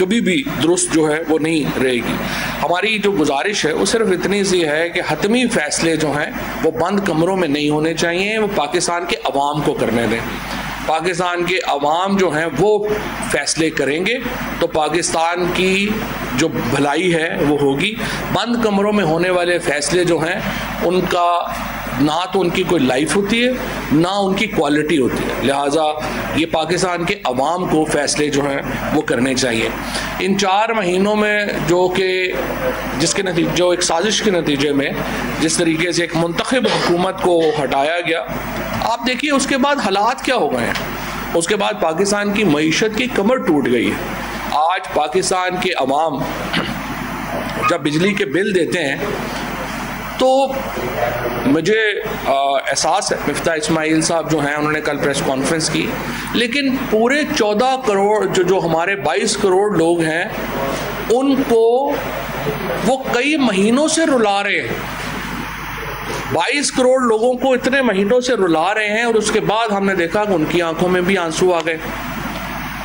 कभी भी दुरुस्त जो है वो नहीं रहेगी। हमारी जो गुजारिश है, वो सिर्फ़ इतनी सी है कि हतमी फैसले जो हैं, वो बंद कमरों में नहीं होने चाहिए, वो पाकिस्तान के अवाम को करने दें। पाकिस्तान के अवाम जो हैं, वो फैसले करेंगे तो पाकिस्तान की जो भलाई है, वो होगी। बंद कमरों में होने वाले फैसले जो हैं, उनका ना तो उनकी कोई लाइफ होती है, ना उनकी क्वालिटी होती है। लिहाजा ये पाकिस्तान के अवाम को फैसले जो हैं, वो करने चाहिए। इन चार महीनों में जो कि, जिसके नतीजे जो एक साजिश के नतीजे में, जिस तरीके से एक मंतखब हुकूमत को हटाया गया, आप देखिए उसके बाद हालात क्या हो गए हैं। उसके बाद पाकिस्तान की मीशत की कमर टूट गई है। आज पाकिस्तान के अवाम जब बिजली के बिल देते हैं तो मुझे एहसास है। मफ्ता इसमाइल साहब जो हैं, उन्होंने कल प्रेस कॉन्फ्रेंस की। लेकिन पूरे चौदह करोड़ जो जो हमारे बाईस करोड़ लोग हैं, उनको वो कई महीनों से रुला रहे हैं। बाईस करोड़ लोगों को इतने महीनों से रुला रहे हैं और उसके बाद हमने देखा कि उनकी आँखों में भी आँसू आ गए।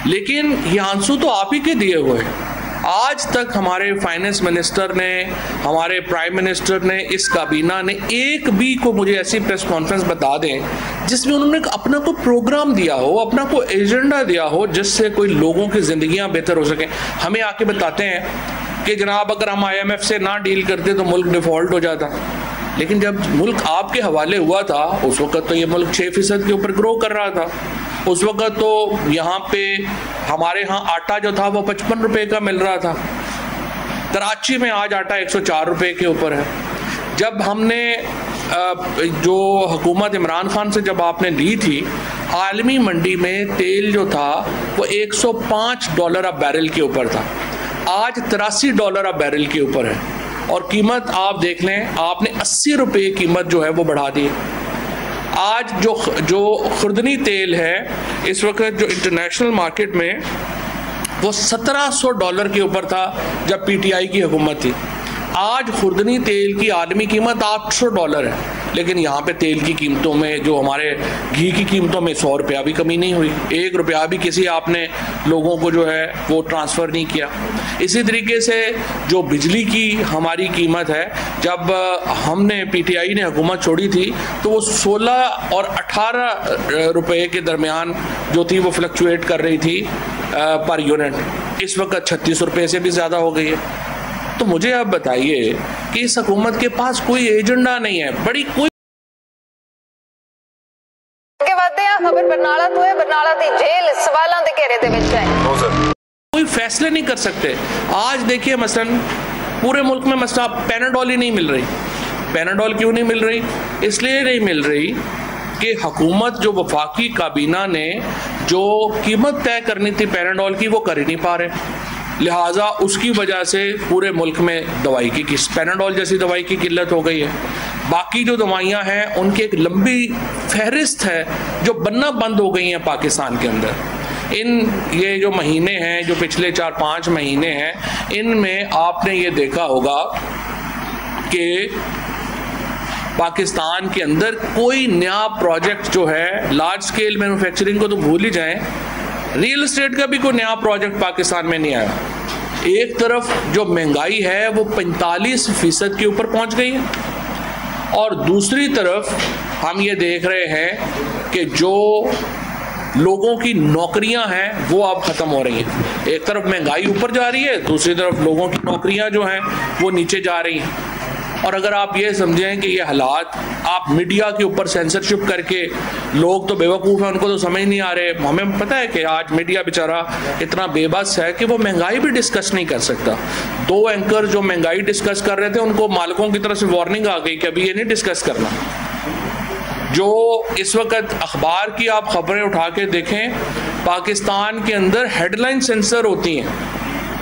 लेकिन ये आँसू तो आप ही के दिए हुए हैं। आज तक हमारे फाइनेंस मिनिस्टर ने, हमारे प्राइम मिनिस्टर ने, इस काबीना ने एक भी को मुझे ऐसी प्रेस कॉन्फ्रेंस बता दें, जिसमें उन्होंने अपना कोई प्रोग्राम दिया हो, अपना कोई एजेंडा दिया हो, जिससे कोई लोगों की ज़िंदगियाँ बेहतर हो सकें। हमें आके बताते हैं कि जनाब, अगर हम आईएमएफ से ना डील करते तो मुल्क डिफ़ॉल्ट हो जाता। लेकिन जब मुल्क आपके हवाले हुआ था, उस वक्त तो ये मुल्क छः फ़ीसद के ऊपर ग्रो कर रहा था। उस वक्त तो यहाँ पे हमारे यहाँ आटा जो था, वो पचपन रुपये का मिल रहा था। कराची में आज आटा एक सौ चार रुपये के ऊपर है। जब हमने जो हुकूमत इमरान खान से जब आपने ली थी, आलमी मंडी में तेल जो था, वो 105 डॉलर अब बैरल के ऊपर था। आज तिरासी डॉलर अब बैरल के ऊपर है। और कीमत आप देख लें, आपने अस्सी रुपये कीमत जो है वो बढ़ा दी आज जो जो खुर्दनी तेल है, इस वक्त जो इंटरनेशनल मार्केट में, वो 1700 डॉलर के ऊपर था जब पीटीआई की हुकूमत थी। आज खुर्दनी तेल की आलमी कीमत 800 डॉलर है। लेकिन यहाँ पे तेल की कीमतों में जो हमारे घी की कीमतों में सौ रुपया भी कमी नहीं हुई। एक रुपया भी किसी आपने लोगों को जो है वो ट्रांसफ़र नहीं किया। इसी तरीके से जो बिजली की हमारी कीमत है, जब हमने पीटीआई ने हुकूमत छोड़ी थी तो वो 16 और 18 रुपए के दरमियान जो थी वो फ्लक्चुएट कर रही थी पर यूनिट इस वक्त छत्तीस रुपये से भी ज़्यादा हो गई है। तो मुझे आप बताइए कि इस हुकूमत के पास कोई एजेंडा नहीं है बड़ी कोई ਖਬਰ ਬਰਨਾਲਾ ਤੋਂ ਹੈ ਬਰਨਾਲਾ ਦੀ ਜੇਲ੍ਹ ਸਵਾਲਾਂ ਦੇ ਘੇਰੇ ਦੇ ਵਿੱਚ ਹੈ कोई फैसले नहीं कर सकते आज देखिए मसलन पूरे मुल्क में मसला पैनाडोल ही नहीं मिल रही पैनाडोल क्यों नहीं मिल रही इसलिए नहीं मिल रही कि हुकूमत जो वफाकी काबीना ने जो कीमत तय करनी थी पैनाडोल की वो कर ही नहीं पा रहे लिहाजा उसकी वजह से पूरे मुल्क में दवाई की किस पैनाडोल जैसी दवाई की किल्लत हो गई है। बाकी जो दवाइयाँ हैं, उनकी एक लंबी फहरिस्त है, जो बनना बंद हो गई हैं पाकिस्तान के अंदर। इन ये जो महीने हैं, जो पिछले चार पाँच महीने हैं, इनमें आपने ये देखा होगा कि पाकिस्तान के अंदर कोई नया प्रोजेक्ट जो है लार्ज स्केल मैन्युफैक्चरिंग को तो भूल ही जाएँ रियल एस्टेट का भी कोई नया प्रोजेक्ट पाकिस्तान में नहीं आया। एक तरफ़ जो महँगाई है, वो 45 फ़ीसद के ऊपर पहुँच गई है। और दूसरी तरफ़ हम ये देख रहे हैं कि जो लोगों की नौकरियाँ हैं, वो अब ख़त्म हो रही हैं। एक तरफ़ महँगाई ऊपर जा रही है, दूसरी तरफ़ लोगों की नौकरियाँ जो हैं, वो नीचे जा रही हैं। और अगर आप ये समझें कि ये हालात आप मीडिया के ऊपर सेंसरशिप करके, लोग तो बेवकूफ़ हैं, उनको तो समझ नहीं आ रहे। हमें पता है कि आज मीडिया बेचारा इतना बेबस है कि वो महँगाई भी डिस्कस नहीं कर सकता। दो एंकर जो महँगाई डिस्कस कर रहे थे, उनको मालिकों की तरफ़ से वार्निंग आ गई कि अभी ये नहीं डिस्कस करना। जो इस वक्त अखबार की आप खबरें उठा के देखें, पाकिस्तान के अंदर हेडलाइन सेंसर होती हैं।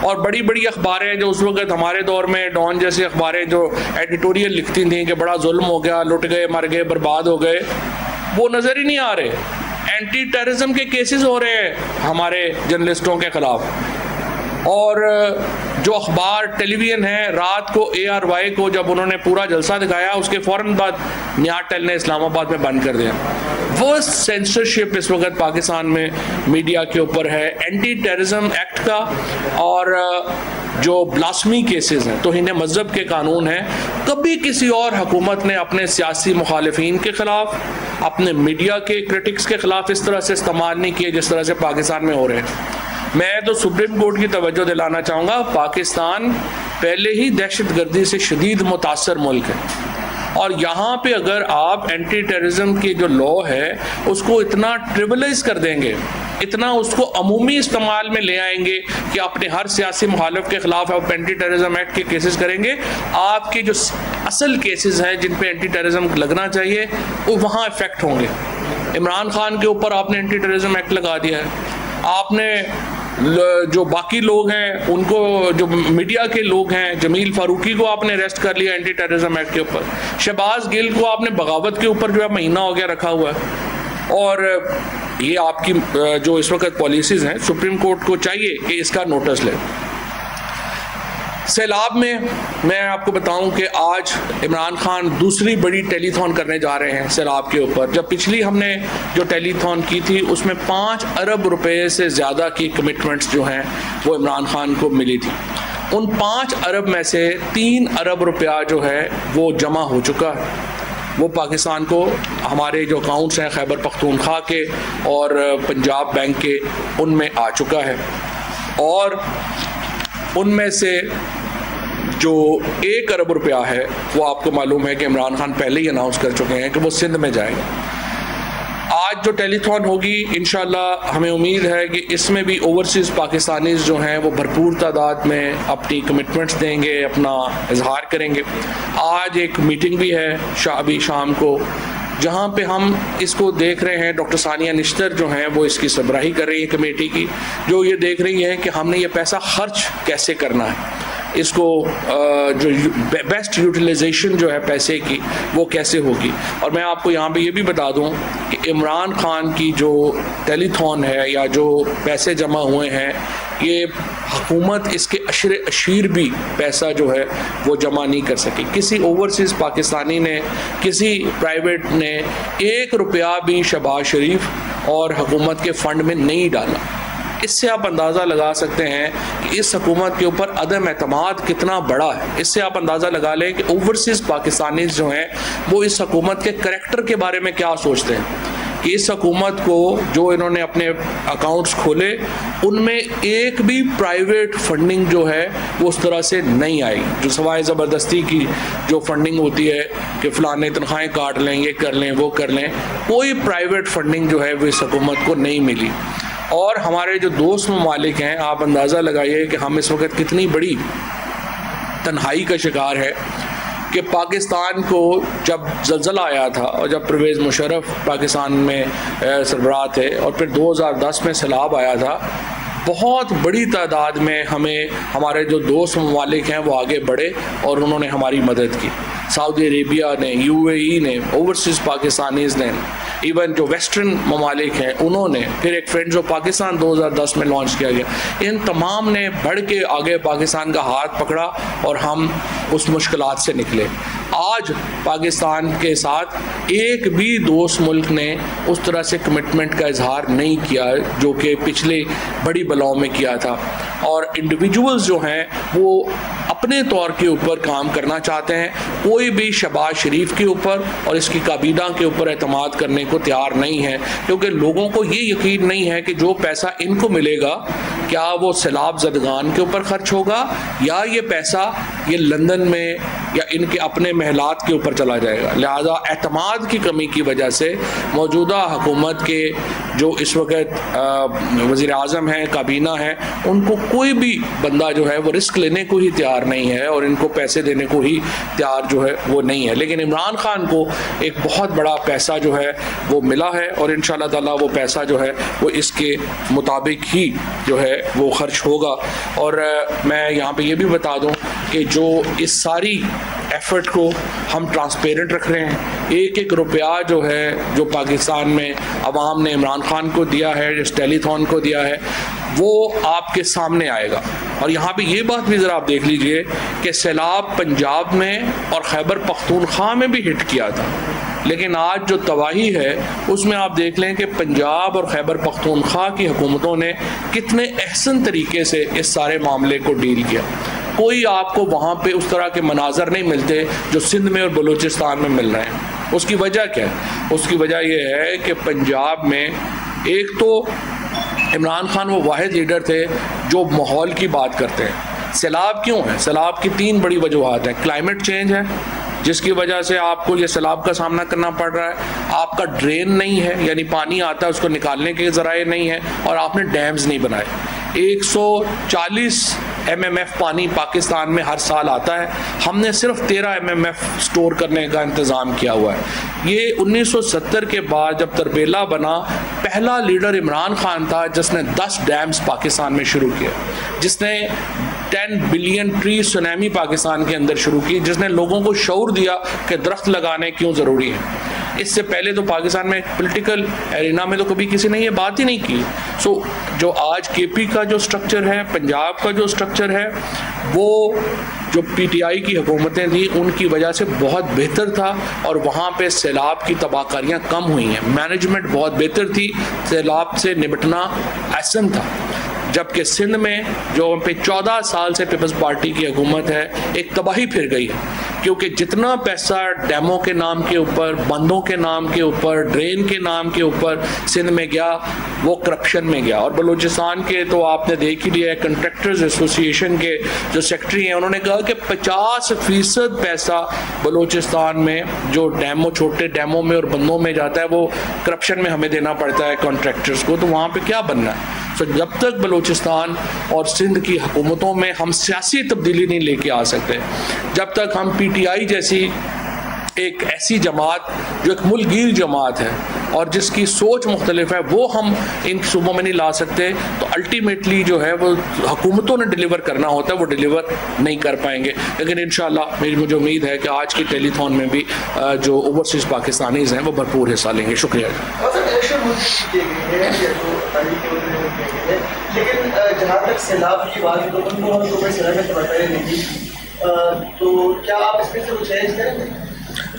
और बड़ी बड़ी अखबारें जो उस वक्त हमारे दौर में, डॉन जैसी अखबारें जो एडिटोरियल लिखती थी कि बड़ा जुल्म हो गया, लुट गए, मर गए, बर्बाद हो गए, वो नज़र ही नहीं आ रहे। एंटी टेररिज्म के केसेस हो रहे हैं हमारे जर्नलिस्टों के ख़िलाफ़। और, जो अखबार टेलीविज़न है, रात को ए आर वाई को जब उन्होंने पूरा जलसा दिखाया, उसके फ़ौर बाद न्याटेल ने इस्लामाबाद में बंद कर दिया। वर्स्ट सेंसरशिप इस वक्त पाकिस्तान में मीडिया के ऊपर है। एंटी टेररिज्म एक्ट का और जो ब्लासमी केसेस हैं तो हिंद मज़हब के कानून हैं। कभी किसी और हुकूमत ने अपने सियासी मुखालफी के ख़िलाफ़, अपने मीडिया के क्रिटिक्स के ख़िलाफ़ इस तरह से इस्तेमाल नहीं किए जिस तरह से पाकिस्तान में हो रहे हैं। मैं तो सुप्रीम कोर्ट की तवज्जो दिलाना चाहूँगा, पाकिस्तान पहले ही दहशत गर्दी से शदीद मुतासर मुल्क है। और यहाँ पे अगर आप एंटी टेररिज्म की जो लॉ है, उसको इतना ट्रिवलाइज कर देंगे, इतना उसको अमूमी इस्तेमाल में ले आएँगे कि अपने हर सियासी मुखालफ के खिलाफ आप एंटी टेररिज्म एक्ट के केसेस करेंगे। आपके जो असल केसेस हैं, जिन पे एंटी टेररिज्म लगना चाहिए, वो वहाँ इफ़ेक्ट होंगे। इमरान खान के ऊपर आपने एंटी टेररिज्म एक्ट लगा दिया है। आपने जो बाकी लोग हैं, उनको, जो मीडिया के लोग हैं, जमील फारूकी को आपने अरेस्ट कर लिया एंटी टेररिज्म एक्ट के ऊपर। शहबाज गिल को आपने बगावत के ऊपर जो है महीना हो गया रखा हुआ है। और, ये आपकी जो इस वक्त पॉलिसीज़ हैं, सुप्रीम कोर्ट को चाहिए कि इसका नोटिस ले। सैलाब में मैं आपको बताऊँ कि आज इमरान खान दूसरी बड़ी टेलीथॉन करने जा रहे हैं सैलाब के ऊपर। जब पिछली हमने जो टेलीथॉन की थी, उसमें पाँच अरब रुपए से ज़्यादा की कमिटमेंट्स जो हैं, वो इमरान खान को मिली थी। उन पाँच अरब में से तीन अरब रुपया जो है, वो जमा हो चुका है। वो पाकिस्तान को, हमारे जो अकाउंट्स हैं, खैबर पख्तूनख्वा के और पंजाब बैंक के, उनमें आ चुका है। और उनमें से जो एक अरब रुपया है, वो आपको मालूम है कि इमरान खान पहले ही अनाउंस कर चुके हैं कि वो सिंध में जाएँगे। आज जो टेलीथॉन होगी इन हमें उम्मीद है कि इसमें भी ओवरसीज़ पाकिस्तानीज जो हैं, वो भरपूर तादाद में अपनी कमिटमेंट्स देंगे, अपना इजहार करेंगे। आज एक मीटिंग भी है अभी शाम को जहाँ पे हम इसको देख रहे हैं, डॉक्टर सानिया निश्तर जो हैं, वो इसकी सबराही कर रही है कमेटी की, जो ये देख रही है कि हमने ये पैसा खर्च कैसे करना है। इसको जो बेस्ट यूटिलाइजेशन जो है पैसे की, वो कैसे होगी? और मैं आपको यहाँ पे ये भी बता दूँ कि इमरान खान की जो टेलीथॉन है या जो पैसे जमा हुए हैं, ये हुकूमत इसके अशर, अशीर भी पैसा जो है वो जमा नहीं कर सकी। किसी ओवरसीज़ पाकिस्तानी ने, किसी प्राइवेट ने एक रुपया भी शबाज शरीफ और हुकूमत के फ़ंड में नहीं डाला। इससे आप अंदाज़ा लगा सकते हैं कि इस हकूमत के ऊपर अदम अतमाद कितना बड़ा है। इससे आप अंदाज़ा लगा लें कि ओवरसीज़ पाकिस्तानी जो हैं, वो इस हकूमत के करेक्टर के बारे में क्या सोचते हैं? कि इस हकूमत को जो इन्होंने अपने अकाउंट्स खोले, उनमें एक भी प्राइवेट फंडिंग जो है, वो उस तरह से नहीं आई। जो सवाए ज़बरदस्ती की जो फंडिंग होती है, कि फ़लाने तनख्वाहें काट लें, ये कर लें, वो कर लें, कोई प्राइवेट फंडिंग जो है, वो इस हकूमत को नहीं मिली। और हमारे जो दोस्त ममालिक हैं, आप अंदाज़ा लगाइए कि हम इस वक्त कितनी बड़ी तन्हाई का शिकार है कि पाकिस्तान को जब जलजला आया था और जब परवेज़ मुशरफ पाकिस्तान में सरबराह थे और फिर 2010 में सैलाब आया था, बहुत बड़ी तादाद में हमें हमारे जो दोस्त ममालिक हैं वो आगे बढ़े और उन्होंने हमारी मदद की। सऊदी अरेबिया ने यूएई ने, ओवरसीज़ पाकिस्तानीज़ ने इवन जो वेस्टर्न ममालिक हैं, उन्होंने फिर एक फ्रेंड्स ऑफ़ पाकिस्तान 2010 में लॉन्च किया गया, इन तमाम ने बढ़ के आगे पाकिस्तान का हाथ पकड़ा और हम उस मुश्किल से निकले। आज पाकिस्तान के साथ एक भी दोस्त मुल्क ने उस तरह से कमिटमेंट का इजहार नहीं किया जो कि पिछले बड़ी बलाओं में किया था। और इंडिविजुअल्स जो हैं, वो अपने तौर के ऊपर काम करना चाहते हैं, कोई भी शबाज शरीफ के ऊपर और इसकी काबीदा के ऊपर अतमाद करने को तैयार नहीं है, क्योंकि लोगों को ये यकीन नहीं है कि जो पैसा इनको मिलेगा, क्या वो सैलाब जदगान के ऊपर खर्च होगा, या ये पैसा ये लंदन में या इनके अपने महलात के ऊपर चला जाएगा। लिहाजा अतमाद की कमी की वजह से मौजूदा हुकूमत के जो इस वक्त वज़ी अजम हैं, काबीना है, उनको कोई भी बंदा जो है वो रिस्क लेने को ही तैयार नहीं है और इनको पैसे देने को ही तैयार जो है वो नहीं है। लेकिन इमरान खान को एक बहुत बड़ा पैसा जो है वो मिला है और इन ताला वो पैसा जो है वो इसके मुताबिक ही जो है वो खर्च होगा। और मैं यहाँ पे ये भी बता दूँ कि जो इस सारी एफर्ट को हम ट्रांसपेरेंट रख रहे हैं। एक एक रुपया जो है, जो पाकिस्तान में अवाम ने इमरान खान को दिया है, जिस टेलीथॉन को दिया है, वो आपके सामने आएगा। और यहाँ पे ये बात भी ज़रा आप देख लीजिए कि सैलाब पंजाब में और खैबर पख्तूनख्वा में भी हिट किया था। लेकिन आज जो तबाही है, उसमें आप देख लें कि पंजाब और खैबर पख्तूनख्वा की हुकूमतों ने कितने अहसन तरीके से इस सारे मामले को डील किया। कोई आपको वहाँ पे उस तरह के मनाजर नहीं मिलते जो सिंध में और बलूचिस्तान में मिल रहे हैं। उसकी वजह क्या है? उसकी वजह यह है कि पंजाब में एक तो इमरान खान वो वाद लीडर थे जो माहौल की बात करते हैं। सैलाब क्यों है? सैलाब की तीन बड़ी वजूहत हैं। क्लाइमेट चेंज है, जिसकी वजह से आपको ये सैलाब का सामना करना पड़ रहा है। आपका ड्रेन नहीं है, यानी पानी आता है, उसको निकालने के ज़राए नहीं है और आपने डैम्स नहीं बनाए। 140 एमएमएफ पानी पाकिस्तान में हर साल आता है। हमने सिर्फ़ 13 एमएमएफ स्टोर करने का इंतज़ाम किया हुआ है। ये 1970 के बाद जब तरबेला बना, पहला लीडर इमरान खान था जिसने 10 डैम्स पाकिस्तान में शुरू किए। जिसने 10 बिलियन ट्री सुनैमी पाकिस्तान के अंदर शुरू की, जिसने लोगों को शौर दिया कि दरख्त लगाने क्यों ज़रूरी है। इससे पहले तो पाकिस्तान में पॉलिटिकल एरिना में तो कभी किसी ने ये बात ही नहीं की। सो so, जो आज केपी का जो स्ट्रक्चर है पंजाब का जो स्ट्रक्चर है वो जो पीटीआई की हुकूमतें थी उनकी वजह से बहुत बेहतर था और वहाँ पे सैलाब की तबाहकारियाँ कम हुई हैं। मैनेजमेंट बहुत बेहतर थी सैलाब से निपटना आसन था। जबकि सिंध में जो पे चौदह साल से पीपल्स पार्टी की हुकूमत है एक तबाही फिर गई है। क्योंकि जितना पैसा डैमों के नाम के ऊपर, बंदों के नाम के ऊपर, ड्रेन के नाम के ऊपर सिंध में गया, वो करप्शन में गया। और बलूचिस्तान के तो आपने देख ही लिया है कंट्रेक्टर्स एसोसिएशन के जो सेक्रेटरी हैं, उन्होंने कहा कि 50 फ़ीसद पैसा बलूचिस्तान में जो डैमों, छोटे डैमों में और बंदों में जाता है, वो करप्शन में हमें देना पड़ता है कॉन्ट्रैक्टर्स को। तो वहाँ पर क्या बनना है? तो जब तक बलूचिस्तान और सिंध की हुकूमतों में हम सियासी तब्दीली नहीं लेके आ सकते, जब तक हम पी टी आई जैसी एक ऐसी जमात, जो एक मुलगीर जमात है और जिसकी सोच मुख्तलिफ़ है, वो हम इन सूबों में नहीं ला सकते। तो अल्टीमेटली जो है, वो हुकूमतों ने डिलीवर करना होता है, वो डिलीवर नहीं कर पाएँगे। लेकिन इन मेरी मुझे उम्मीद है कि आज की टेलीथॉन में भी जो ओवरसीज़ पाकिस्तानीज हैं, वो भरपूर हिस्सा लेंगे। शुक्रिया तो तो नहीं। तो क्या आप इसमें से कुछ चेंज करेंगे?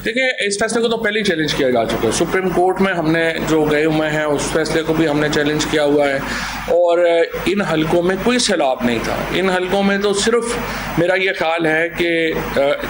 देखिए, इस फैसले को तो पहले ही चैलेंज किया जा चुका है। सुप्रीम कोर्ट में हमने जो गए हुए हैं, उस फैसले को भी हमने चैलेंज किया हुआ है। और इन हलकों में कोई सैलाब नहीं था। इन हलकों में तो सिर्फ़ मेरा ये ख्याल है कि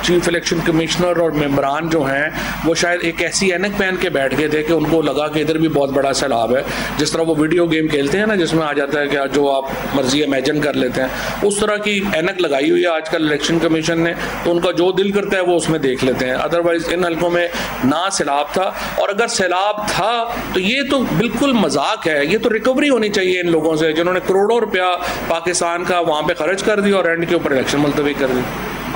चीफ इलेक्शन कमिश्नर और मेम्बरान जो हैं, वो शायद एक ऐसी एनक पहन के बैठ गए थे कि उनको लगा कि इधर भी बहुत बड़ा सैलाब है। जिस तरह वो वीडियो गेम खेलते हैं ना, जिसमें आ जाता है कि जो आप मर्ज़ी इमेजिन कर लेते हैं, उस तरह की एनक लगाई हुई है। आजकल इलेक्शन कमीशन ने तो उनका जो दिल करता है वो उसमें देख लेते हैं। अदरवाइज़ इन हल्कों में ना सैलाब था। और अगर सैलाब था तो ये तो बिल्कुल मज़ाक है। ये तो रिकवरी होनी चाहिए इन लोगों से, जिन्होंने करोड़ों रुपया पाकिस्तान का वहाँ पे खर्च कर दिया और एंड के ऊपर इलेक्शन मुलतवी कर दी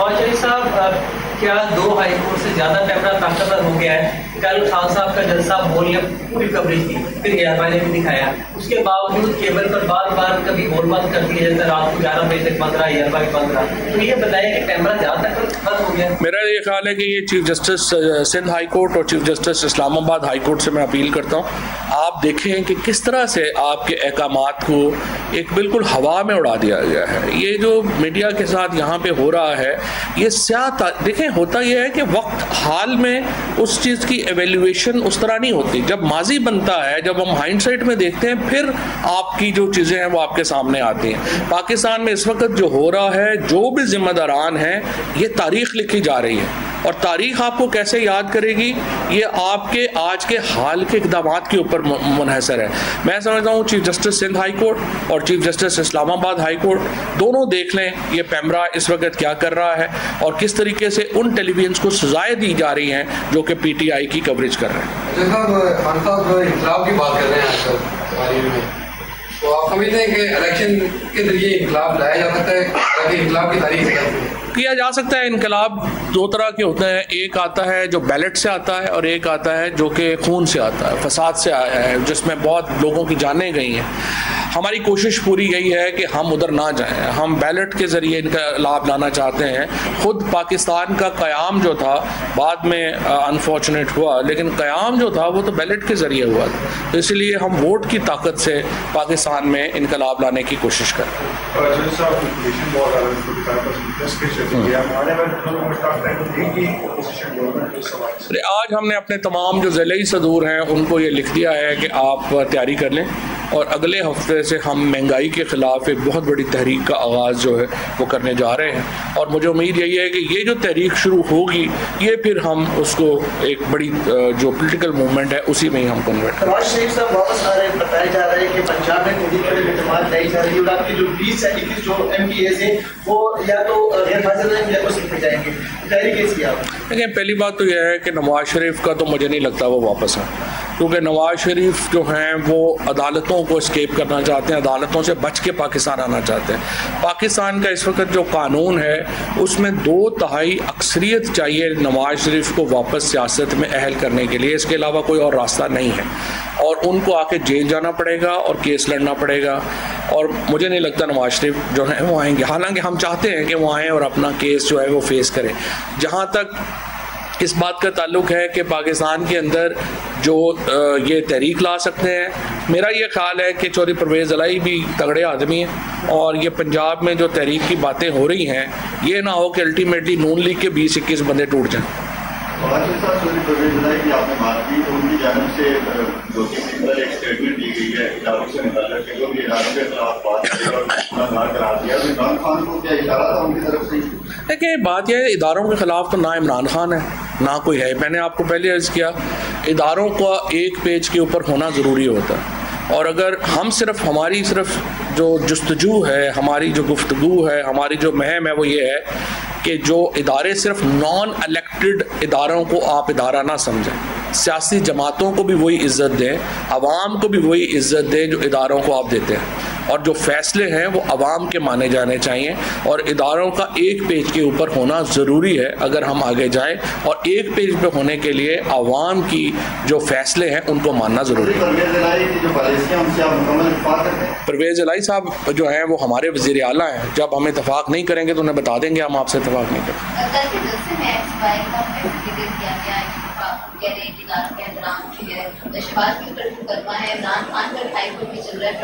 और साहब क्या दो हाई कोर्ट से ज़्यादा कैमरा ताकतवर हो गया है? कल खान साहब का जलसा बोल या पूरी कवरेज थी फिर एयरवाई ने भी दिखाया। उसके बावजूद केबल पर बार बार कभी बोल बंद कर दिया जैसे रात को ग्यारह बजे तक बंद रहा एयरवाई बंद रहा। तो ये बताया कि कैमरा ज़्यादा तक मेरा ये ख्याल है कि ये chief justice Sindh high court और chief justice Islamabad high court से मैं अपील करता हूँ। आप देखें कि किस तरह से आपके अहकाम को एक बिल्कुल हवा में उड़ा दिया गया है। ये जो मीडिया के साथ यहाँ पे हो रहा है, ये स्या देखें होता यह है कि वक्त हाल में उस चीज़ की एवेल्यूएशन उस तरह नहीं होती। जब माजी बनता है, जब हम हाइंडसाइट में देखते हैं, फिर आपकी जो चीज़ें हैं वो आपके सामने आती हैं। पाकिस्तान में इस वक्त जो हो रहा है, जो भी जिम्मेदारान हैं, ये तारीख लिखी जा रही है। और तारीख आपको कैसे याद करेगी? ये आपके आज के हाल के इकदाम के ऊपर मुनहसर है। मैं समझता हूँ chief justice Sindh high court और chief justice Islamabad high court दोनों देख लें, ये पैमरा इस वक्त क्या कर रहा है और किस तरीके से उन टेलीविज़न को सजाएँ दी जा रही हैं जो कि पीटीआई की कवरेज कर रहे हैं। की बात कर रहे हैं तो आप समझते हैं कि इलेक्शन के ज़रिए इनकलाब लाया जा सकता है ताकि इनकलाब की तारीख किया जा सकता है इनकलाब दो तरह के होते हैं। एक आता है जो बैलेट से आता है और एक आता है जो कि खून से आता है फसाद से आया है जिसमें बहुत लोगों की जानें गई हैं। हमारी कोशिश पूरी गई है कि हम उधर ना जाएँ। हम बैलेट के ज़रिए इनका लाभ लाना चाहते हैं। ख़ुद पाकिस्तान का क़याम जो था बाद में अनफॉर्चुनेट हुआ लेकिन क़याम जो था वो तो बैलेट के ज़रिए हुआ था। तो इसलिए हम वोट की ताकत से पाकिस्तान में इनका लाभ लाने की कोशिश करें अरे आज हमने अपने तमाम जो ज़िले सदूर हैं उनको ये लिख दिया है कि आप तैयारी कर लें और अगले हफ़्ते से हम महँगाई के ख़िलाफ़ एक बहुत बड़ी तहरीक का आगाज़ जो है वो करने जा रहे हैं। और मुझे उम्मीद यही है कि ये जो तहरीक शुरू होगी ये फिर हम उसको एक बड़ी जो पोलिटिकल मूवमेंट है उसी में ही हम कन्वर्ट नवाज़ शरीफ साहब वापस आ रहे हैं बताया जा रहा है कि पंजाब में मोदी पर अहतमाद लाई जा रही है और आपकी जो बीस से जो एम पी एस वो या तो है? देखिए पहली बात तो यह है कि नवाज़ शरीफ का तो मुझे नहीं लगता वो वापस आए। क्योंकि नवाज़ शरीफ जो हैं, वो अदालतों को स्केप करना चाहते हैं, अदालतों से बच के पाकिस्तान आना चाहते हैं। पाकिस्तान का इस वक्त जो कानून है, उसमें दो तहाई अक्सरियत चाहिए नवाज़ शरीफ को वापस सियासत में अहल करने के लिए। इसके अलावा कोई और रास्ता नहीं है। और उनको आके जेल जाना पड़ेगा और केस लड़ना पड़ेगा। और मुझे नहीं लगता नवाज़ शरीफ जो है, वो आएँगे। हालाँकि हम चाहते हैं कि वो आएँ और अपना केस जो है, वो फेस करें। जहाँ तक इस बात का ताल्लुक है कि पाकिस्तान के अंदर जो ये तहरीक ला सकते हैं। मेरा ये ख्याल है कि चौधरी परवेज़ अलाई भी तगड़े आदमी हैं और ये पंजाब में जो तहरीक की बातें हो रही हैं ये ना हो कि अल्टीमेटली नून लीग के बीस इक्कीस बंदे टूट जाएँ। देखिए बात यह है इदारों के ख़िलाफ़ तो ना इमरान खान है। ना कोई है। मैंने आपको पहले अर्ज़ किया, इदारों का एक पेज के ऊपर होना ज़रूरी होता है। और अगर हम सिर्फ़, हमारी सिर्फ़ जो जस्तजू है, हमारी जो गुफ्तु है, हमारी जो महम है, वो ये है कि जो इदारे सिर्फ़ नॉन इलेक्टेड इदारों को आप इदारा ना समझें। सियासी जमातों को भी वही इज़्ज़त दें आवाम को भी वही इज़्ज़त दें जो इदारों को आप देते हैं। और जो फैसले हैं वो आवाम के माने जाने चाहिए और इदारों का एक पेज के ऊपर होना ज़रूरी है अगर हम आगे जाएँ और एक पेज पे होने के लिए आवाम की जो फैसले हैं उनको मानना ज़रूरी है। परवेज़ अलाई साहब जो हैं वो हमारे वज़ीर अला हैं। जब हम इतफाक़ नहीं करेंगे तो उन्हें बता देंगे हम आपसे इतफाक़ नहीं करेंगे। रहे हैं, इमरान खान का चल रहा है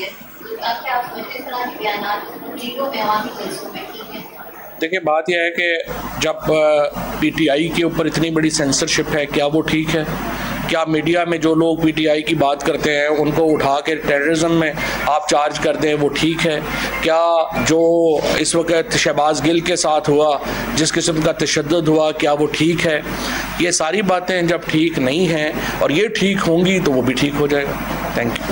है। तो क्या इस तरह के बयान में जल्सों में ठीक है? देखिए, बात यह है कि जब पीटीआई के ऊपर इतनी बड़ी सेंसरशिप है, क्या वो ठीक है? क्या मीडिया में जो लोग पीटीआई की बात करते हैं, उनको उठा के टेररिज्म में आप चार्ज कर दें, वो ठीक है। क्या जो इस वक्त शहबाज गिल के साथ हुआ, जिस किस्म का तशद हुआ, क्या वो ठीक है? ये सारी बातें जब ठीक नहीं हैं और ये ठीक होंगी तो वो भी ठीक हो जाएगा। Thank you